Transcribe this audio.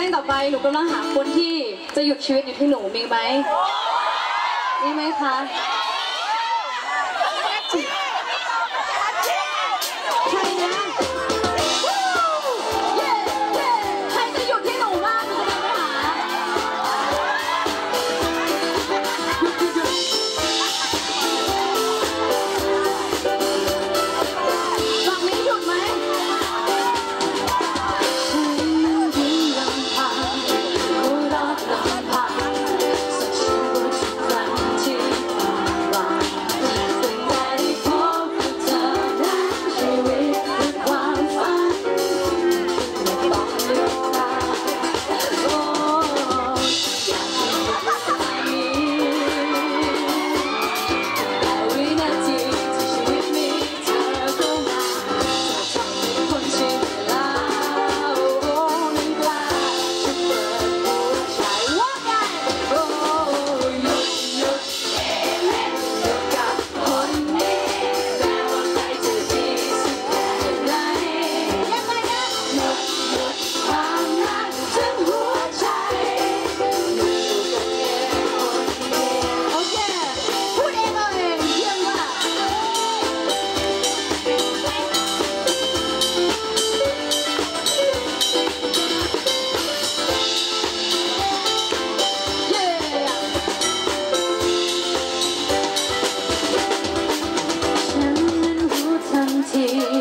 ลงต่อไปหนูกำลังหาคนที่จะหยุดชีวิตอยู่ที่หนูมีไหมมีไหมคะ tears.